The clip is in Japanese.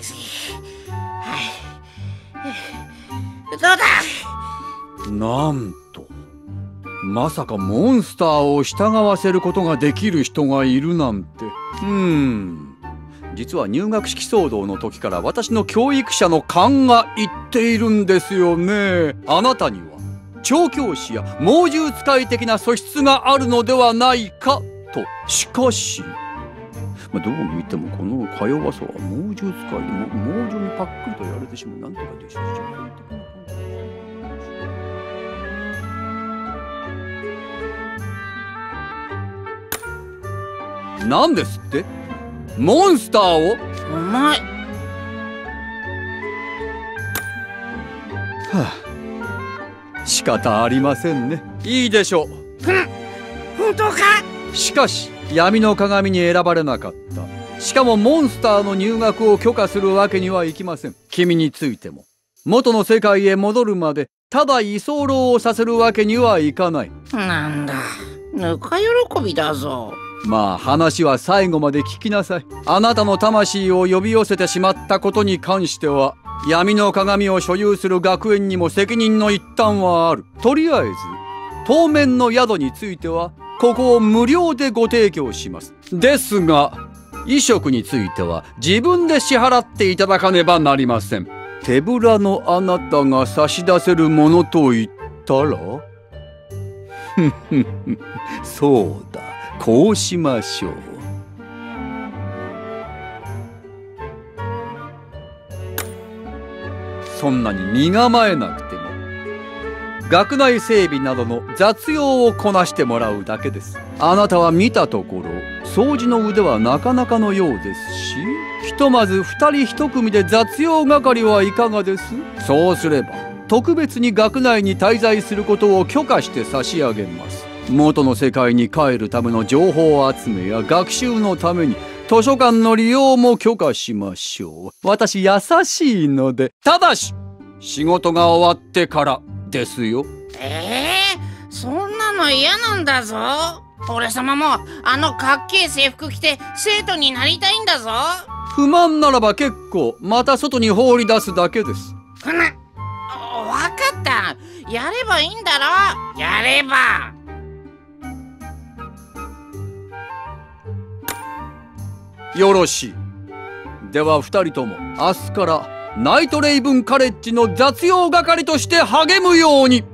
はい。どうだ？なんと。まさかモンスターを従わせることができる人がいるなんて。うん。実は入学式騒動の時から私の教育者の勘が言っているんですよね。あなたには調教師や猛獣使い的な素質があるのではないか。と。しかし、まあ、どう見てもこのか弱さは猛獣使いも猛獣にパックリとやられてしまうなんてかでしょうなんですって？モンスターを？うまいはあ仕方ありませんね。いいでしょう。本当か？しかし闇の鏡に選ばれなかった。しかもモンスターの入学を許可するわけにはいきません。君についても。元の世界へ戻るまでただ居候をさせるわけにはいかない。なんだ。ぬか喜びだぞ。まあ話は最後まで聞きなさい。あなたの魂を呼び寄せてしまったことに関しては闇の鏡を所有する学園にも責任の一端はある。とりあえず当面の宿についてはここを無料でご提供します。ですが衣食については自分で支払っていただかねばなりません。手ぶらのあなたが差し出せるものと言ったら？そうだ。こうしましょう。そんなに身構えなくて学内整備などの雑用をこなしてもらうだけです。あなたは見たところ掃除の腕はなかなかのようですしひとまず二人一組で雑用係はいかがです？そうすれば特別に学内に滞在することを許可して差し上げます。元の世界に帰るための情報集めや学習のために図書館の利用も許可しましょう。私優しいのでただし仕事が終わってからですよ。ええー、そんなの嫌なんだぞ。俺様もあのかっけえ制服着て生徒になりたいんだぞ。不満ならば結構また外に放り出すだけです。ふな分かった。やればいいんだろ。やれば。よろしい。では二人とも明日からナイトレイブンカレッジの雑用係として励むように。